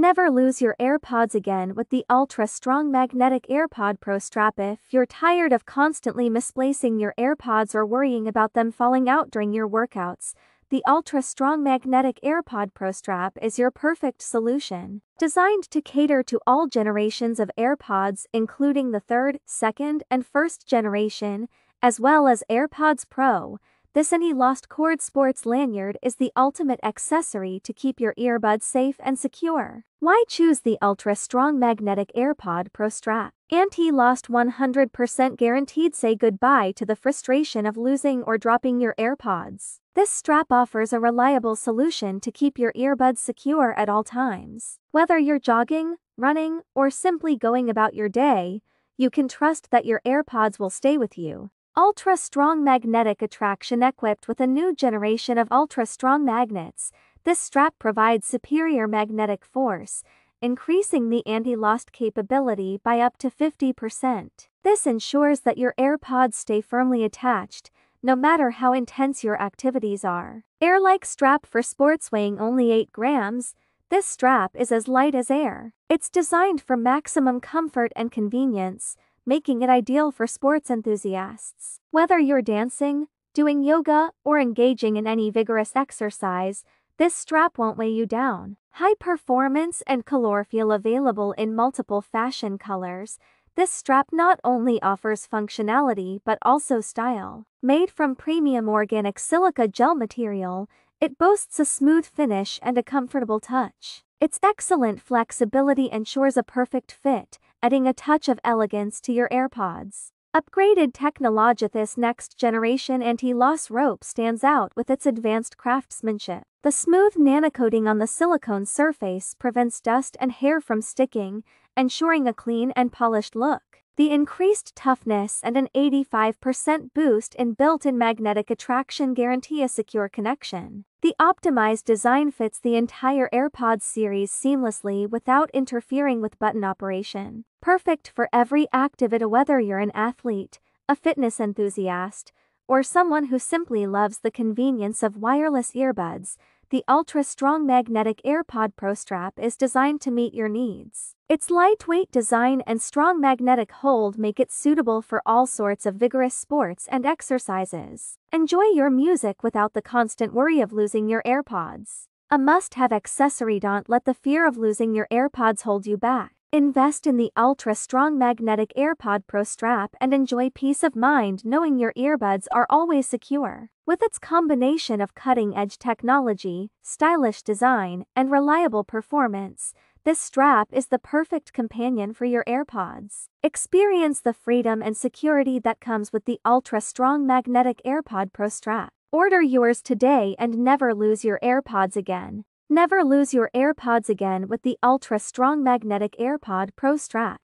Never lose your AirPods again with the ultra strong magnetic AirPod Pro strap. If you're tired of constantly misplacing your AirPods or worrying about them falling out during your workouts, the ultra strong magnetic AirPod Pro strap is your perfect solution. Designed to cater to all generations of AirPods, including the third, second, and first generation, as well as AirPods Pro, this anti-lost cord sports lanyard is the ultimate accessory to keep your earbuds safe and secure. Why choose the ultra-strong magnetic AirPod Pro strap? Anti-lost 100% guaranteed say goodbye to the frustration of losing or dropping your AirPods. This strap offers a reliable solution to keep your earbuds secure at all times. Whether you're jogging, running, or simply going about your day, you can trust that your AirPods will stay with you. Ultra strong magnetic attraction equipped with a new generation of ultra strong magnets, this strap provides superior magnetic force, increasing the anti-lost capability by up to 50%. This ensures that your AirPods stay firmly attached, no matter how intense your activities are. Air-like strap for sports weighing only 8 grams, this strap is as light as air. It's designed for maximum comfort and convenience, making it ideal for sports enthusiasts. Whether you're dancing, doing yoga, or engaging in any vigorous exercise, this strap won't weigh you down. High performance and color feel available in multiple fashion colors. This strap not only offers functionality but also style. Made from premium organic silica gel material, it boasts a smooth finish and a comfortable touch. Its excellent flexibility ensures a perfect fit, adding a touch of elegance to your AirPods. Upgraded technology This next generation anti-loss rope stands out with its advanced craftsmanship. The smooth nanocoating on the silicone surface prevents dust and hair from sticking, ensuring a clean and polished look. The increased toughness and an 85% boost in built-in magnetic attraction guarantee a secure connection. The optimized design fits the entire AirPods series seamlessly without interfering with button operation. Perfect for every activity whether you're an athlete, a fitness enthusiast, or someone who simply loves the convenience of wireless earbuds, the ultra-strong magnetic AirPod Pro strap is designed to meet your needs. Its lightweight design and strong magnetic hold make it suitable for all sorts of vigorous sports and exercises. Enjoy your music without the constant worry of losing your AirPods. A must-have accessory don't let the fear of losing your AirPods hold you back. Invest in the ultra-strong magnetic AirPod Pro strap and enjoy peace of mind knowing your earbuds are always secure. With its combination of cutting-edge technology, stylish design, and reliable performance, this strap is the perfect companion for your AirPods. Experience the freedom and security that comes with the ultra-strong magnetic AirPod Pro strap. Order yours today and never lose your AirPods again. Never lose your AirPods again with the ultra-strong magnetic AirPod Pro strap.